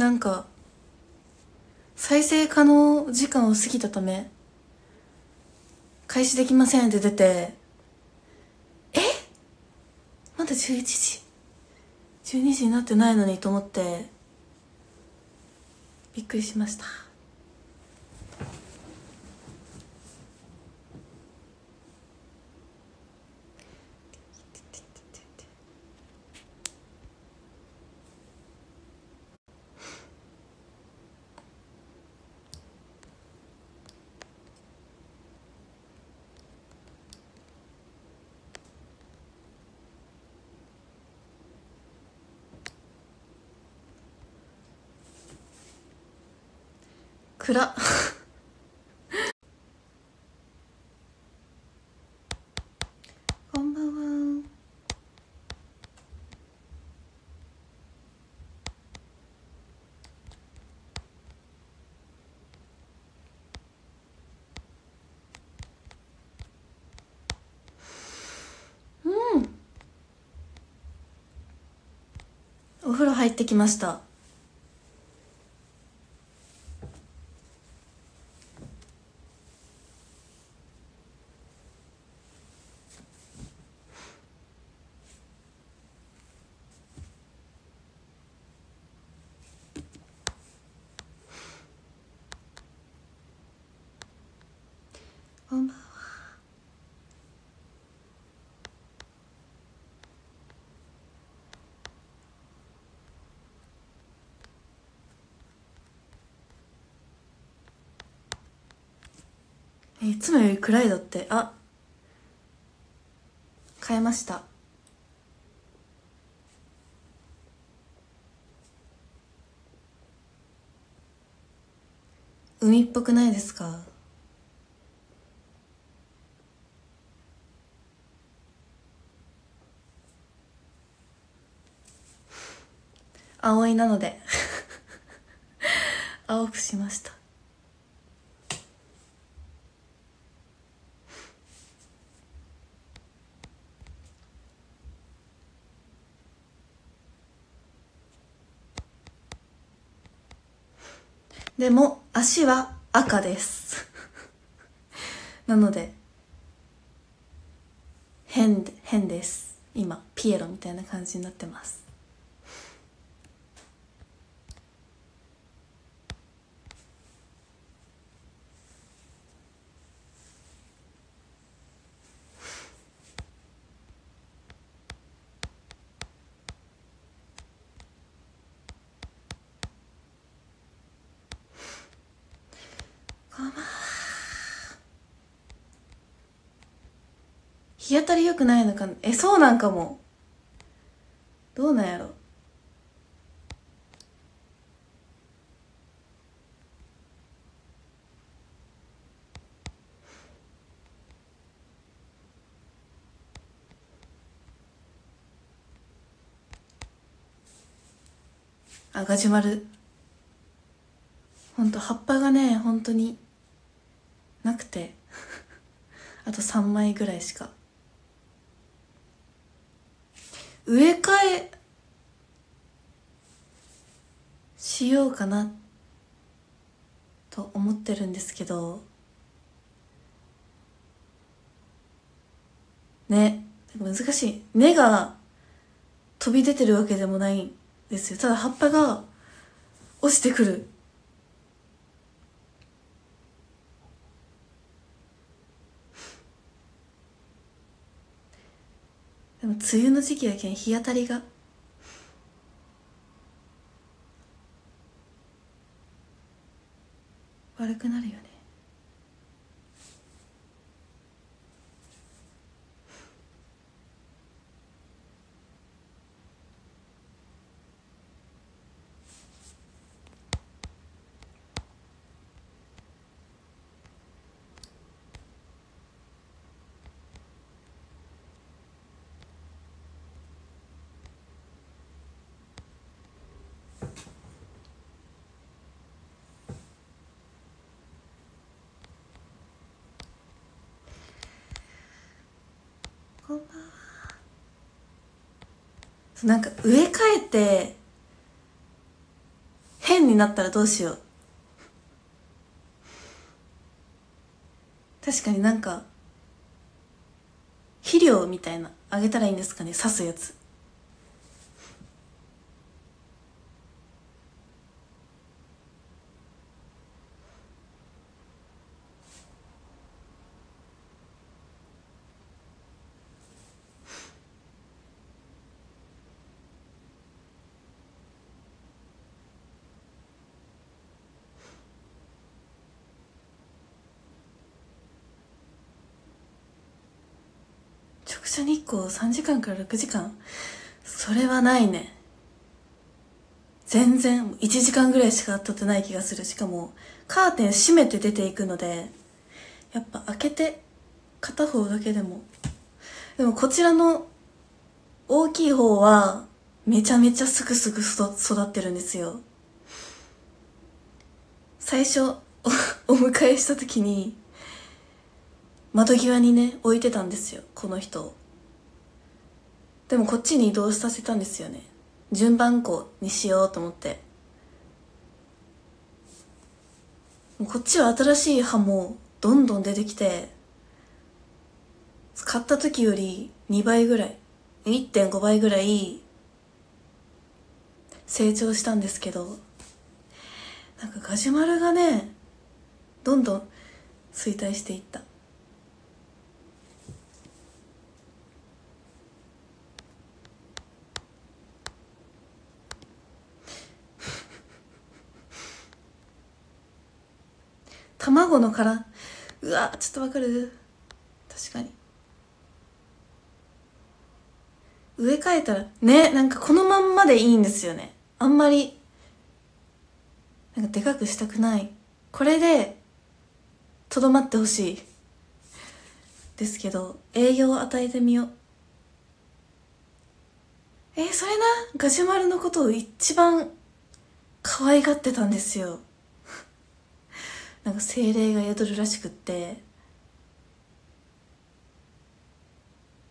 なんか再生可能時間を過ぎたため開始できませんって出てえ？まだ11時？12時になってないのにと思ってびっくりしました。暗っ。こんばんは。うん。お風呂入ってきました。えいつもより暗いだって。あ。変えました。海っぽくないですか？葵なので。青くしました。でも足は赤です。なので変で変です。今ピエロみたいな感じになってます。日当たり良くないのかな？えそうなんかも。どうなんやろ？あガジュマル。ほんと葉っぱがね本当になくて。あと3枚ぐらいしか。植え替えしようかなと思ってるんですけど。ね。難しい。根が飛び出てるわけでもないんですよ。ただ葉っぱが落ちてくる。でも梅雨の時期やけん日当たりが。悪くなるよね。なんか植え替えて変になったらどうしよう。確かになんか肥料みたいなあげたらいいんですかね刺すやつ。射日光3時間から6時間。それはないね。全然1時間ぐらいしか経ってない気がする。しかもカーテン閉めて出ていくのでやっぱ開けて片方だけでも。でもこちらの大きい方はめちゃめちゃすぐすぐ育ってるんですよ。最初 お迎えした時に窓際にね置いてたんですよ。この人を。でもこっちに移動させたんですよね。順番こにしようと思って。こっちは新しい歯もどんどん出てきて買った時より2倍ぐらい1.5倍ぐらい成長したんですけどなんかガジュマルがねどんどん衰退していった。卵の殻。うわちょっとわかる？確かに。植え替えたらねなんかこのまんまでいいんですよね。あんまりなんかでかくしたくない。これでとどまってほしい。ですけど栄養を与えてみよう。えー、それなガジュマルのことを一番可愛がってたんですよ。なんか精霊が宿るらしくって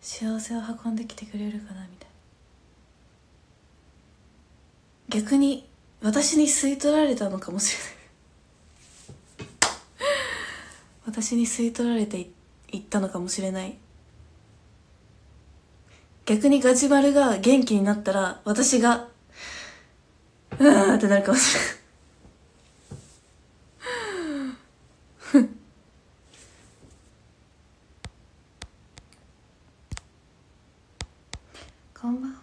幸せを運んできてくれるかなみたいな。逆に私に吸い取られたのかもしれない。私に吸い取られていったのかもしれない。逆にガジュマルが元気になったら私がうーんってなるかもしれない。こんばんは。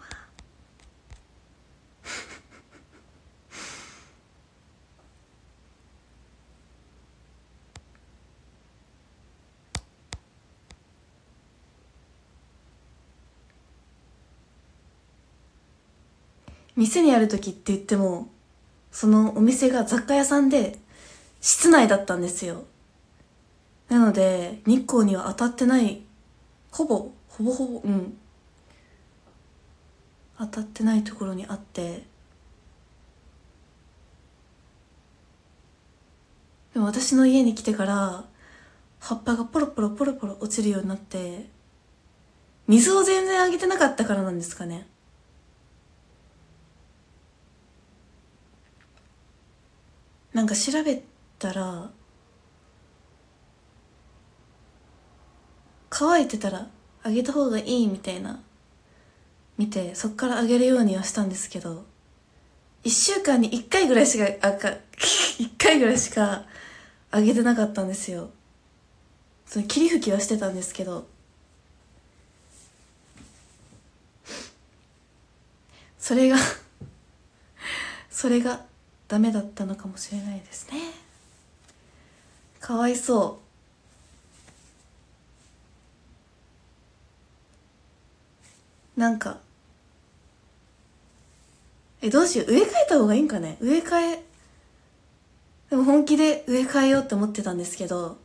店にある時って言ってもそのお店が雑貨屋さんで室内だったんですよ。なので日光には当たってない。ほぼほぼほぼうん。当たってないところにあって。でも私の家に来てから葉っぱがポロポロポロポロ落ちるようになって水を全然あげてなかったからなんですかね。なんか調べたら乾いてたらあげた方がいいみたいな見てそっからあげるようにはしたんですけど1週間に1回ぐらいしかあか1回ぐらいしかあげてなかったんですよ。その霧吹きはしてたんですけどそれが それがダメだったのかもしれないですね。かわいそう。なんかえどうしよう。植え替えた方がいいんかね。植え替え。でも本気で植え替えようって思ってたんですけど。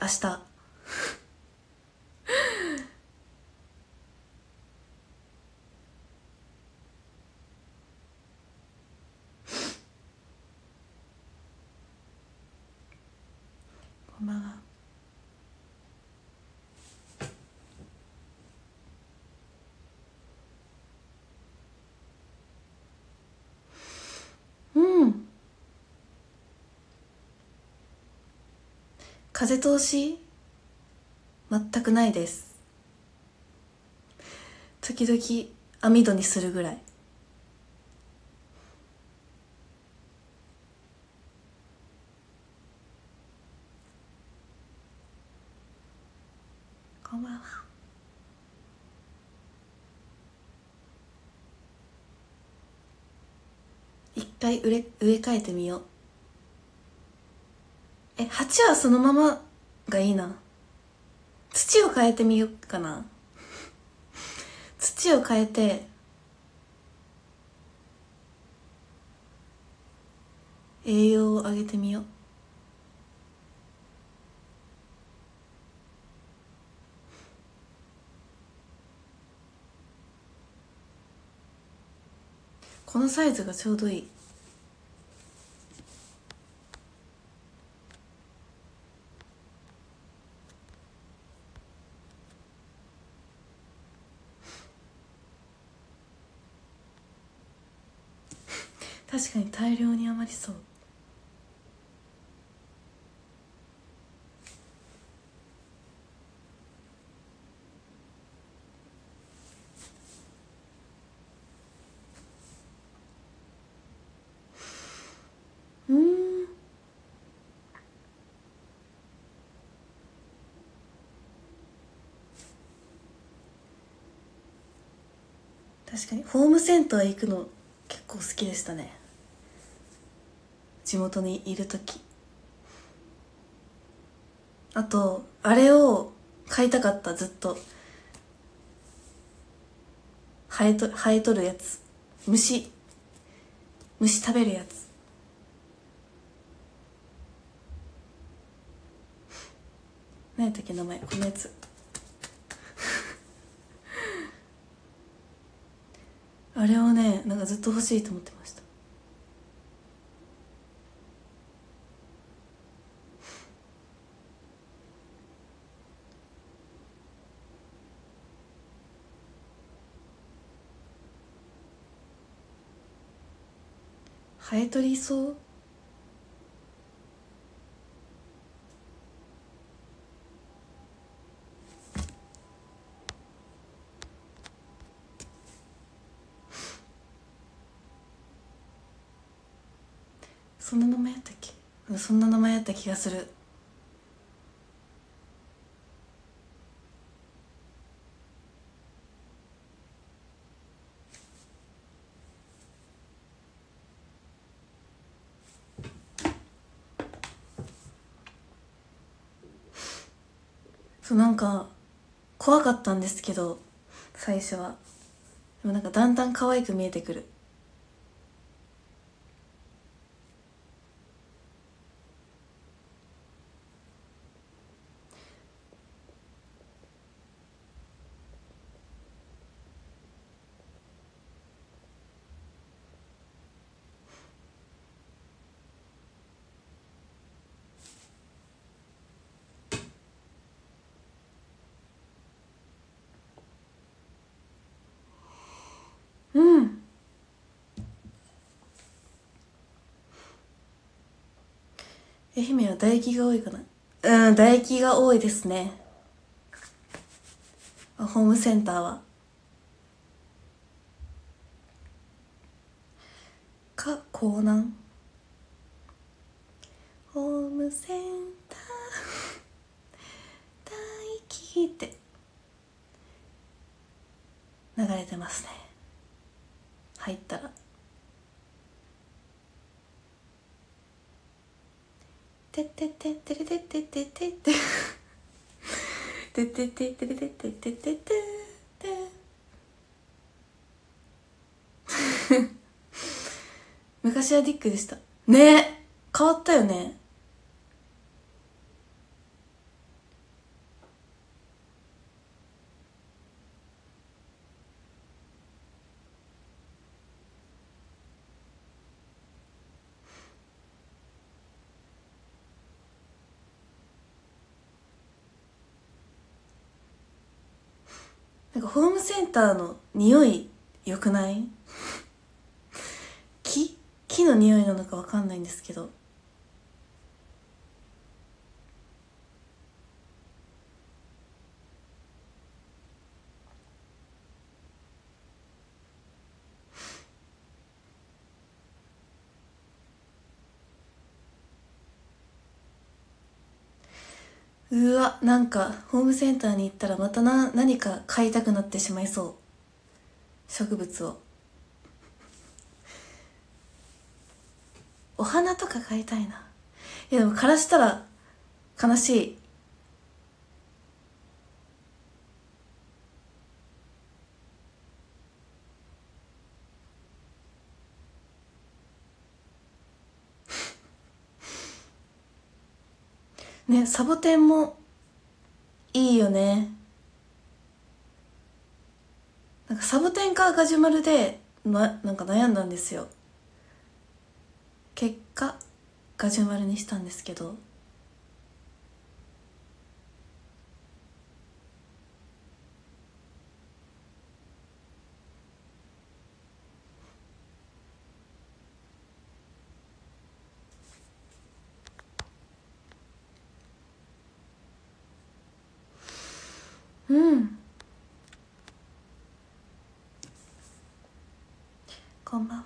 明日こんばんは風通し全くないです。時々網戸にするぐらい。こんばんは。一回植え植え替えてみよう。え鉢はそのままがいいな。土を変えてみようかな。土を変えて栄養を上げてみよう。このサイズがちょうどいい確かに大量に余りそう。うん。確かに。ホームセンター行くの結構好きでしたね。地元にいる時。あとあれを買いたかったずっと。生えと生えとるやつ。虫。虫食べるやつ。何やったっけ名前。このやつ。あれをねなんかずっと欲しいと思ってました。ハエ取りそう？そんな名前やったっけ？うんそんな名前やった気がする。なんか怖かったんですけど最初は。でもなんかだんだん可愛く見えてくるうん愛媛は唾液が多いかな。うん唾液が多いですね。ホームセンターは。か江南。ホームセンター。唾液って。流れてますね。入ったら。てってってってれてってってってって。てってってってれてってってってって。昔はディックでした。ね。変わったよね。なんかホームセンターの匂い良くない？木？木の匂いなのか分かんないんですけど。うわなんかホームセンターに行ったらまたな何か買いたくなってしまいそう。植物を。お花とか買いたいな。いやでも枯らしたら悲しい。ねサボテンもいいよね。なんかサボテンかガジュマルでななんか悩んだんですよ。結果ガジュマルにしたんですけど。うん。こんばんは。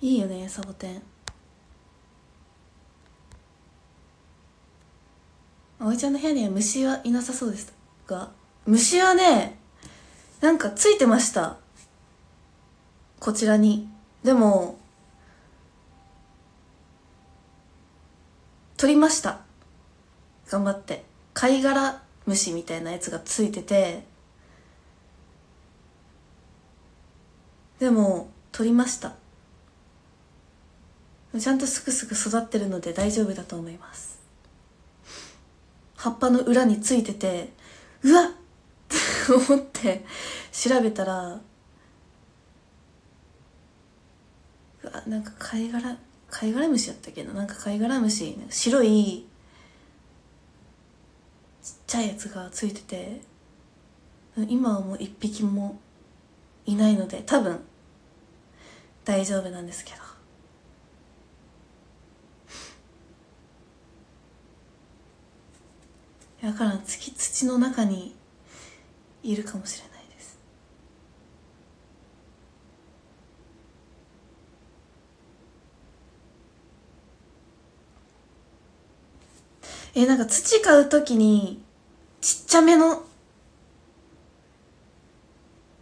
いいよねサボテン。葵ちゃんの部屋には虫はいなさそうですが虫はねなんかついてました。こちらに。でも取りました。頑張って。貝殻虫みたいなやつがついてて。でも取りました。ちゃんとすくすく育ってるので大丈夫だと思います。葉っぱの裏についててうわっ!っ て思って調べたらうわなんか貝殻貝殻虫やったけどなんか貝殻虫白いちっちゃいやつがついてて今はもう一匹もいないので多分大丈夫なんですけど。だから月土の中にいるかもしれないえなんか土買う時にちっちゃめの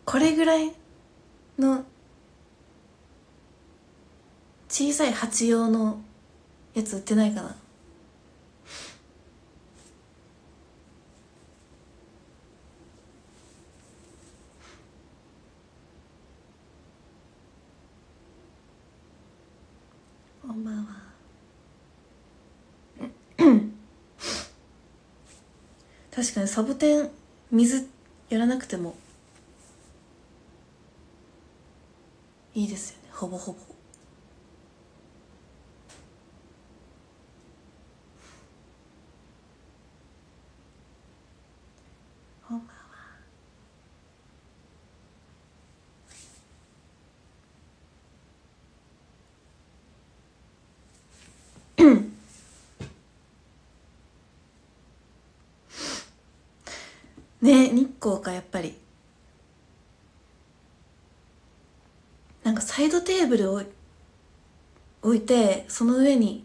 これぐらいの小さい鉢用のやつ売ってないかな。こんばんは。確かにサボテン水やらなくても。いいですよねほぼほぼ。こんばんは。う んね日光かやっぱり。なんかサイドテーブルを置いてその上に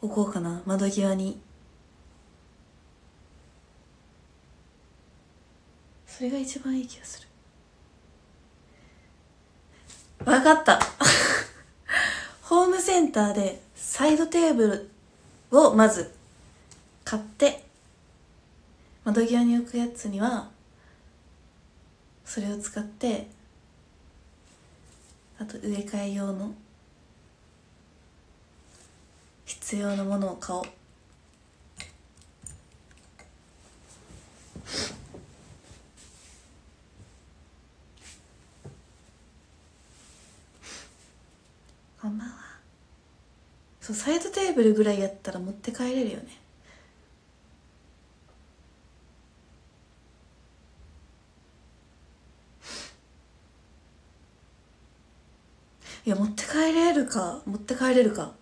置こうかな。窓際に。それが一番いい気がする。分かった。ホームセンターでサイドテーブルをまず買って窓際に置くやつにはそれを使ってあと植え替え用の必要なものを買おう。こんばんはそうサイドテーブルぐらいやったら持って帰れるよね。いや持って帰れるか持って帰れるか。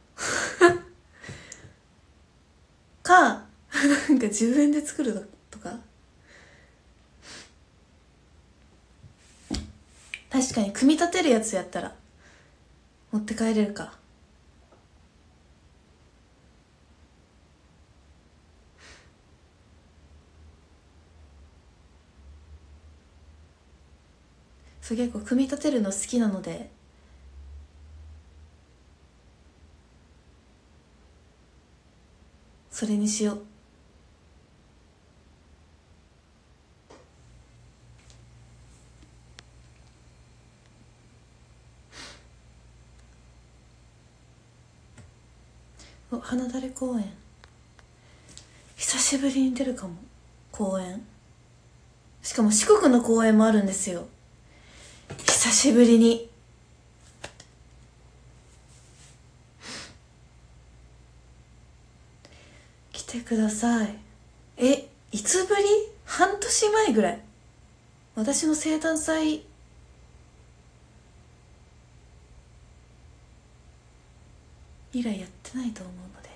か なんか自分で作るとか。確かに組み立てるやつやったら持って帰れるか。そう結構組み立てるの好きなので。それにしよう。お花だれ公園。久しぶりに出るかも。公園。しかも四国の公園もあるんですよ。久しぶりに来てください。えいつぶり？半年前ぐらい。私の生誕祭。以来やってないと思うので。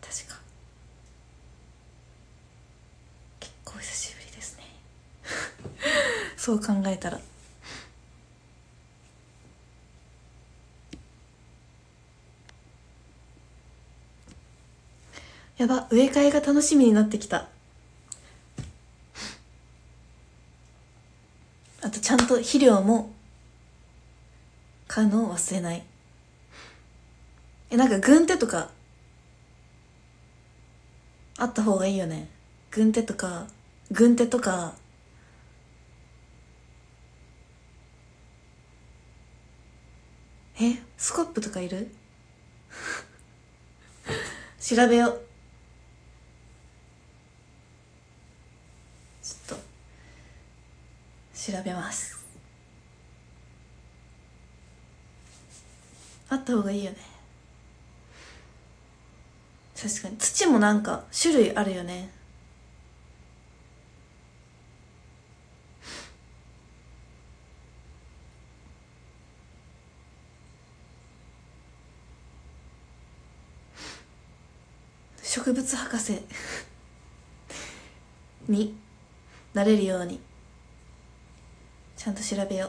確か。結構久しぶりですね。そう考えたら。やば植え替えが楽しみになってきた。あとちゃんと肥料も買うのを忘れない。えなんか軍手とかあった方がいいよね。軍手とか軍手とかえスコップとかいる？調べようちょっと調べます。あった方がいいよね。確かに。土もなんか種類あるよね。植物博士。になれるように。ちゃんと調べよ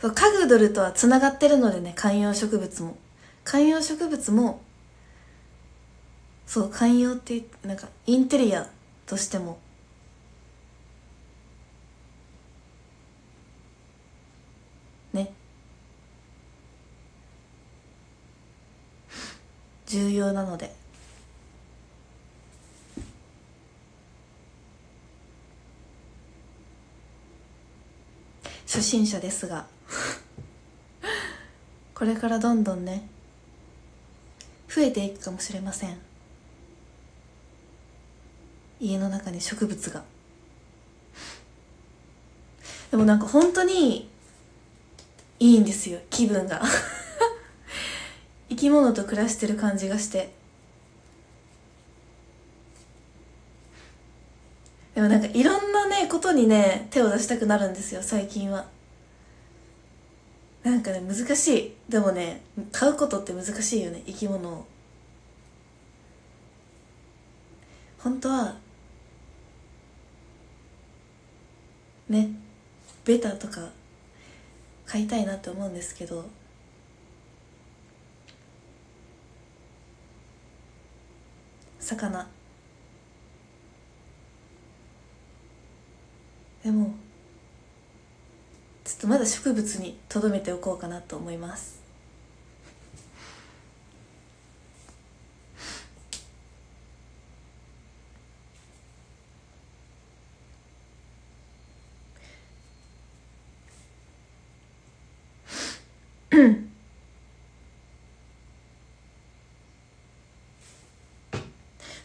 う。カグドルとはつながってるのでね観葉植物も。観葉植物もそう観葉ってなんかインテリアとしてもね重要なので。初心者ですが。これからどんどんね増えていくかもしれません。家の中に植物が。でもなんか本当にいいんですよ気分が。生き物と暮らしてる感じがして。でもなんかいろんなねことにね手を出したくなるんですよ最近は。なんかね難しい。でもね買うことって難しいよね生き物を。本当はねベタとか買いたいなって思うんですけど。魚。でもちょっとまだ植物にとどめておこうかなと思います。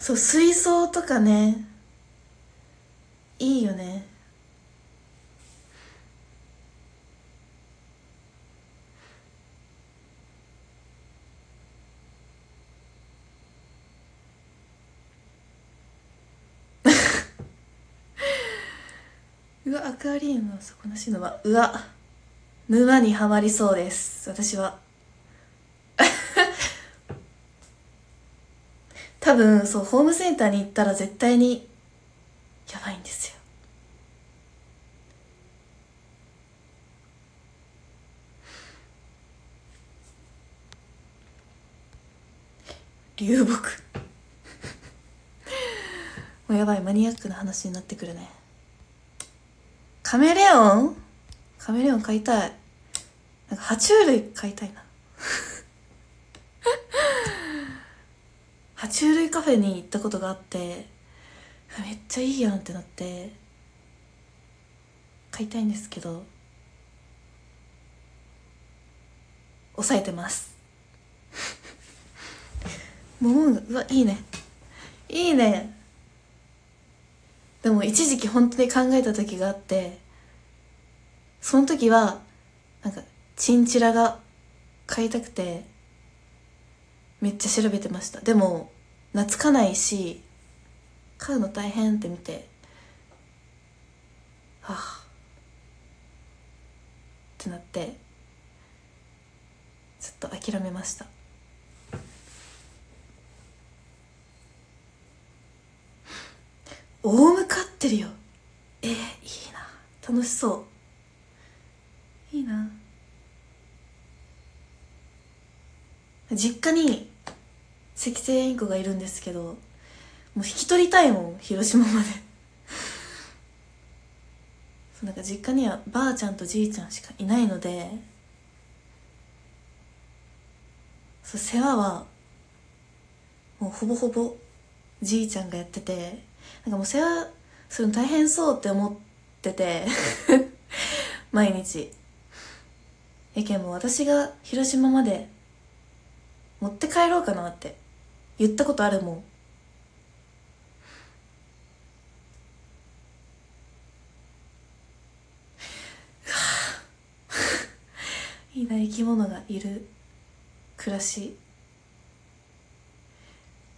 そう水槽とかねいいよね。うわアクアリウムの底なし沼うわ沼にはまりそうです。私は多分そうホームセンターに行ったら絶対にやばいんですよ。流木。もうやばいマニアックな話になってくるね。カメレオン？カメレオン飼いたい。なんか爬虫類飼いたいな。爬虫類カフェに行ったことがあってめっちゃいいやんってなって買いたいんですけど抑えてます。モモンガうわいいね。いいね。でも一時期本当に考えた時があってその時はなんかチンチラが買いたくてめっちゃ調べてました。でも懐かないし買うの大変って見て。はあってなってちょっと諦めました。オウム飼ってるよ。えー、いいな。楽しそう。いいな。実家に赤星インコがいるんですけどもう引き取りたいもん広島まで。そうなんか実家にはばあちゃんとじいちゃんしかいないのでそう世話はもうほぼほぼじいちゃんがやっててなんかもう世話するの大変そうって思ってて 毎日。やけんも私が広島まで持って帰ろうかなって。言ったことあるもん。いいな生き物がいる暮らし。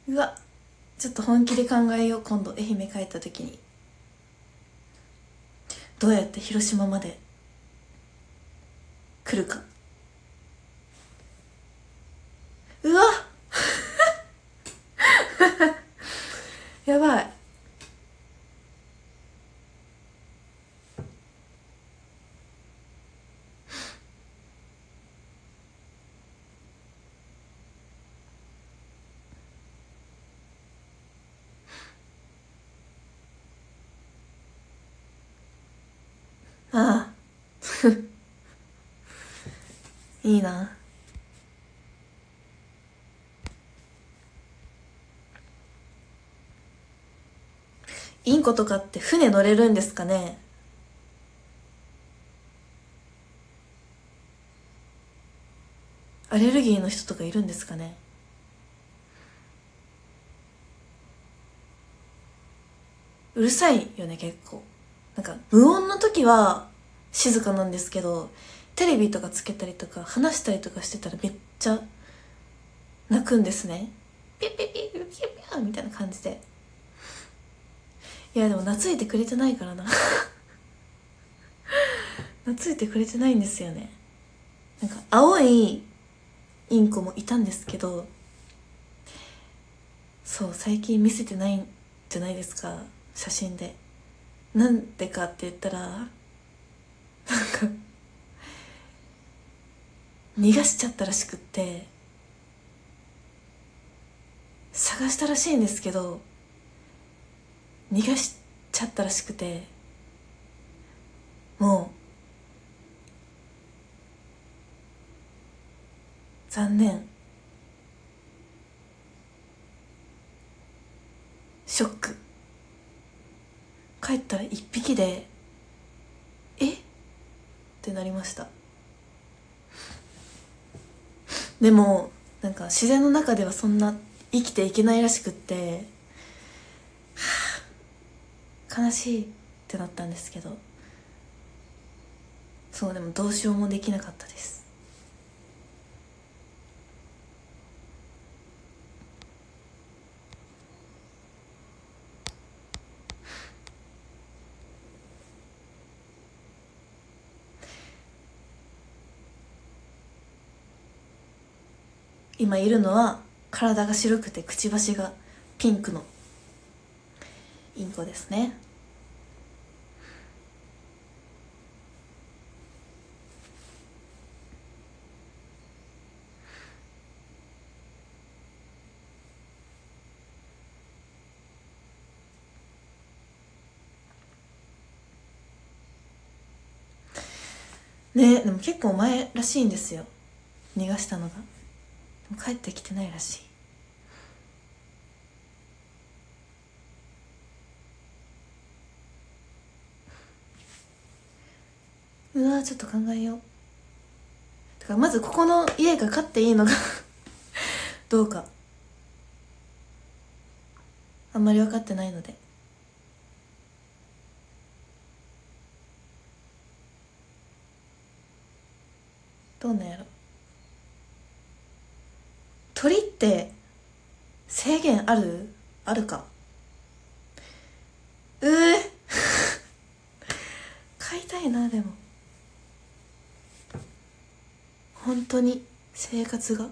うわちょっと本気で考えよう。今度愛媛帰った時に。どうやって広島まで来るかうわ やばい。ああ。いいなインコとかって船乗れるんですかね？アレルギーの人とかいるんですかね？うるさいよね結構。なんか無音の時は静かなんですけどテレビとかつけたりとか話したりとかしてたらめっちゃ泣くんですね。ピュピュピュピュピュみたいな感じで。いやでも懐いてくれてないからな。懐いてくれてないんですよね。なんか青いインコもいたんですけどそう最近見せてないんじゃないですか写真で。なんでかって言ったらなんか逃がしちゃったらしくって探したらしいんですけど逃がしちゃったらしくてもう残念。ショック。帰ったら一匹でえ？ってなりました。でもなんか自然の中ではそんな生きていけないらしくって悲しいってなったんですけどそうでもどうしようもできなかったです。今いるのは体が白くてくちばしがピンクのインコですね。ねでも結構前らしいんですよ。逃がしたのが。帰ってきてないらしい。うわちょっと考えよう。だからまずここの家が飼っていいのが どうか。あんまり分かってないので。どうなんやろ。鳥って制限ある？あるか。うえ飼 いたいなでも。本当に生活が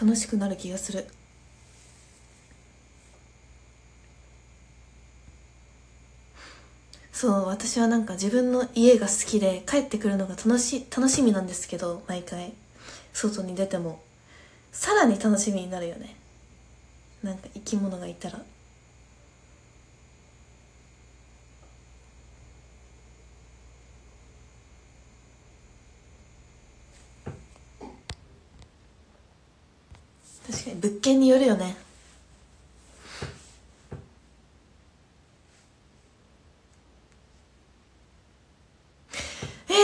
楽しくなる気がする。そう私はなんか自分の家が好きで帰ってくるのが楽し楽しみなんですけど毎回。外に出ても。さらに楽しみになるよね。なんか生き物がいたら。物件によるよね。え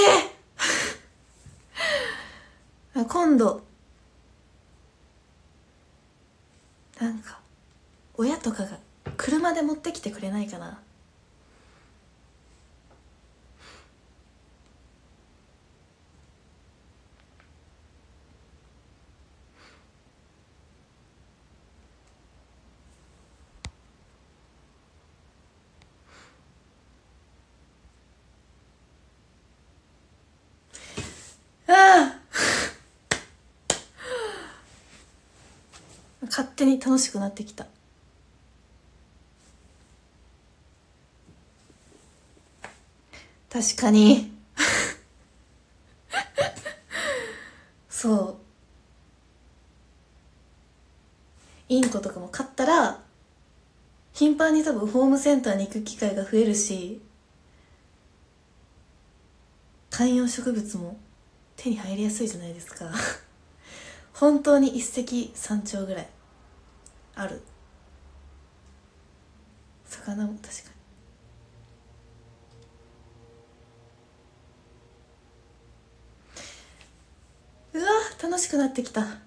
え 今度。なんか親とかが車で持ってきてくれないかなああ勝手に楽しくなってきた。確かに。そう。インコとかも飼ったら頻繁に多分ホームセンターに行く機会が増えるし観葉植物も手に入りやすいじゃないですか。本当に一石三鳥ぐらい。ある。魚も確かに。うわ楽しくなってきた。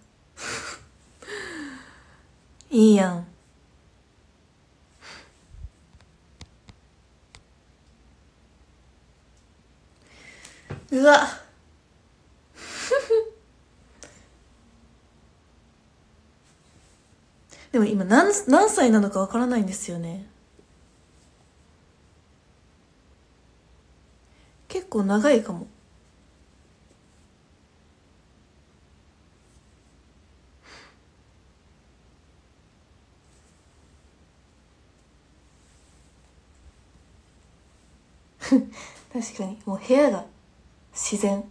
いいやん。うわでも今何何歳なのかわからないんですよね。結構長いかも。確かにもう部屋が自然。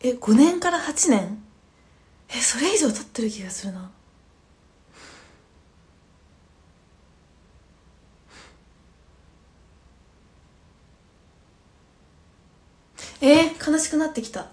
え5年から8年？えそれ以上経ってる気がするな。なってきた。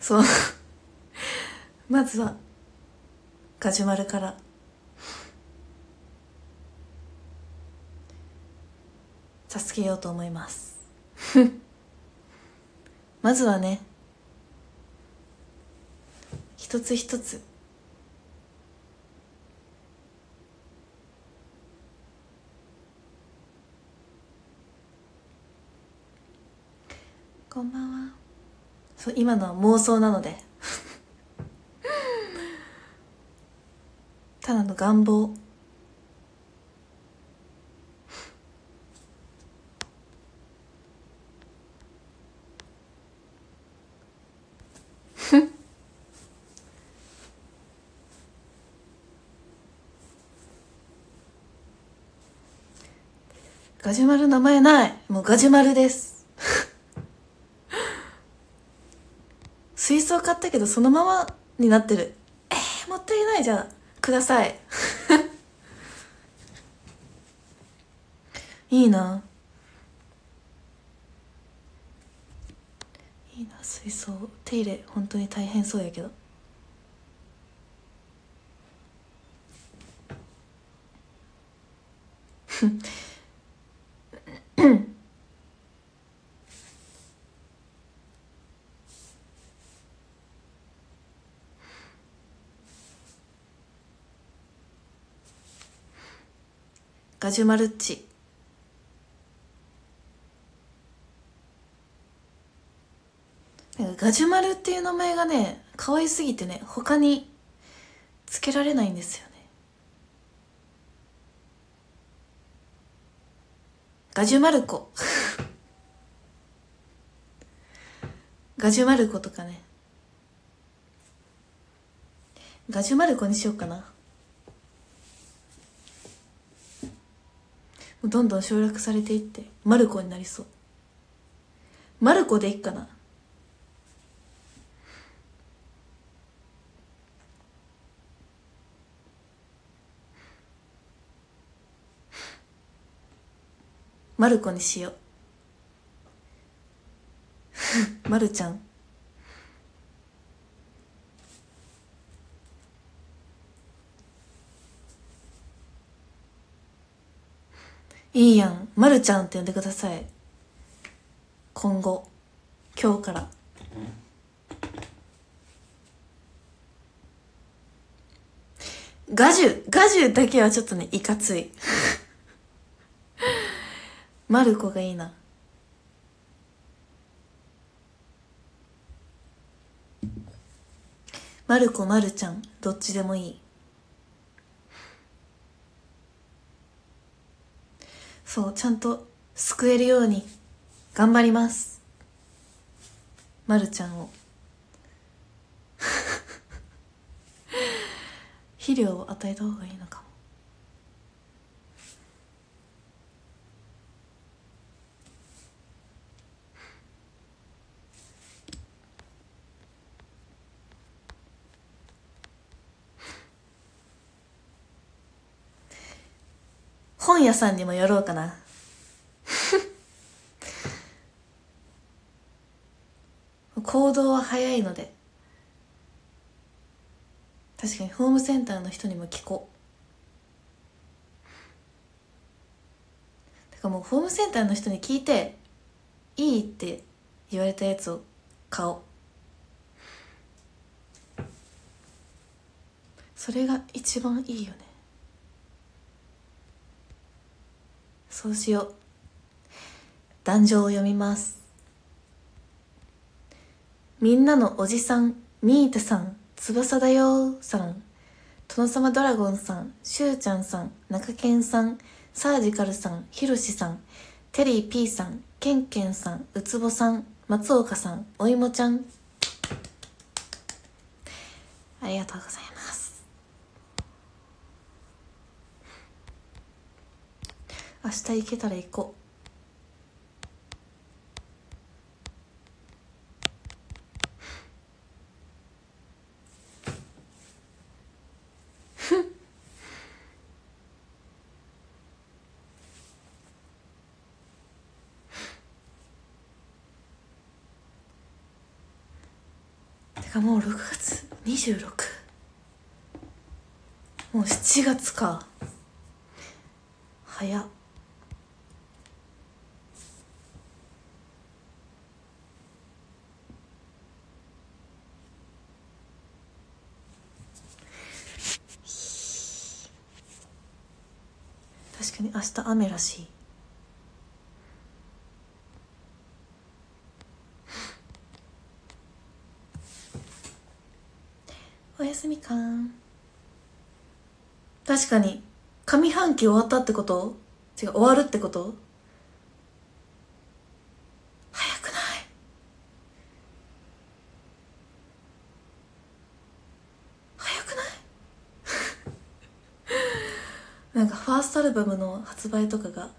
そう。まずはガジュマルから。助けようと思います。まずはね一つ一つ。こんばんは。そう今のは妄想なのでただの願望。ガジュマル名前ない。もうガジュマルです。水槽買ったけどそのままになってる。えー、もったいないじゃあ。ください。いいな。いいな水槽。手入れ本当に大変そうやけど。ガジュマルッチ。ガジュマルっていう名前がね可愛すぎてね他につけられないんですよね。ガジュマルコ。ガジュマルコとかね。ガジュマルコにしようかな。どんどん省略されていってマルコになりそう。マルコでいっかな。マルコにしよう。マルちゃん。いいやん。まるちゃんって呼んでください。今後。今日から。ガジュ、ガジュだけはちょっとね、いかつい。マルコがいいな。マルコ、マルちゃん、どっちでもいい。そうちゃんと救えるように頑張ります。まるちゃんを。肥料を与えた方がいいのか。も本屋さんにも寄ろうかな。行動は早いので。確かにホームセンターの人にも聞こう。てからもうホームセンターの人に聞いていいって言われたやつを買おう。それが一番いいよね。そうしよう。壇上を読みます。みんなのおじさんミーテさん翼だよさん殿様ドラゴンさんしゅうちゃんさん中堅さんサージカルさんひろしさんテリー P さんケンケンさんうつぼさん松岡さんおいもちゃん。ありがとうございます。明日行けたら行こう。かもう6月26もう7月か。早っ明日雨らしい。おやすみかん。確かに上半期終わったってこと？違う終わるってこと早くない早くないなんかファーストアルバムの発売とかが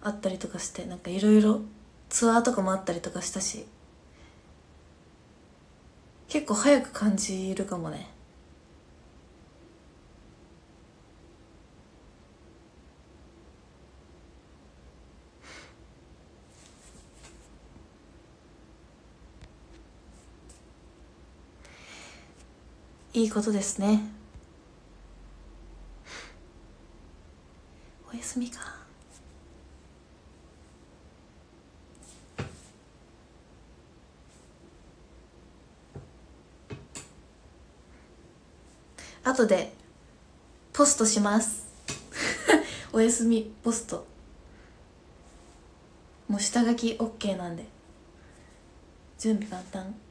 あったりとかしてなんかいろいろツアーとかもあったりとかしたし結構早く感じるかもね。いいことですね。おやすみか。後でポストします。おやすみポスト。もう下書き OK なんで。準備万端。